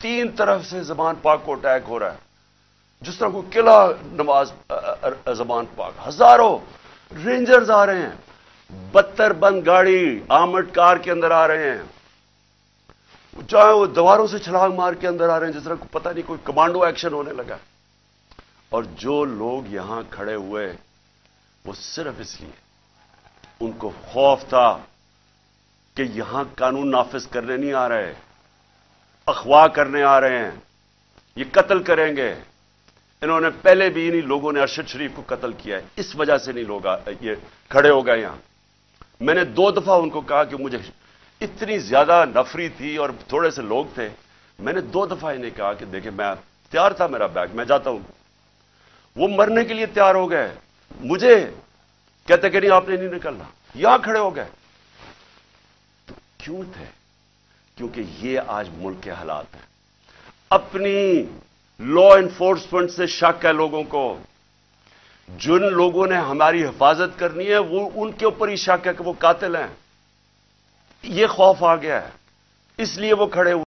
تین طرف سے زبان پاک کو اٹیک ہو رہا ہے۔ جس طرح کوئی قلعہ نماز زبان پاک۔ ہزاروں رینجرز آ رہے ہیں۔ بتر بند گاڑی آمٹ کار کے اندر آ رہے ہیں۔ چاہے وہ دیواروں سے چھلانگ مار کے اندر آ رہے ہیں، جس طرح کو پتہ نہیں، کوئی کمانڈو ایکشن ہونے لگا۔ اور جو لوگ یہاں کھڑے ہوئے، وہ صرف اس لیے، ان کو خوف تھا کہ یہاں قانون نافذ کرنے نہیں آ رہے۔ اخواہ کرنے آ رہے ہیں، یہ قتل کریں گے۔ انہوں نے پہلے بھی انہیں لوگوں نے ارشد شریف کو قتل کیا ہے، اس وجہ سے نہیں لوگ یہ کھڑے ہو گئے یہاں۔ میں نے دو دفعہ ان کو کہا کہ مجھے اتنی زیادہ نفری تھی اور تھوڑے سے لوگ تھے۔ میں نے دو دفعہ انہیں کہا کہ دیکھیں، میں تیار تھا میرا بیگ، میں جاتا ہوں۔ وہ مرنے کے لیے تیار ہو گئے۔ مجھے کہتے کہ نہیں، آپ نے نہیں نکلنا۔ یہاں کھڑے ہو گئے۔ تو کیوں تھے؟ کیونکہ یہ آج ملک کے حالات ہیں۔ اپنی لا انفورسمنٹ سے شک ہے لوگوں کو۔ جن لوگوں نے ہماری حفاظت کرنی ہے، وہ ان کے اوپر ہی شک ہے کہ وہ قاتل ہیں۔ یہ خوف آ گیا ہے۔ اس لیے وہ کھڑے ہوئے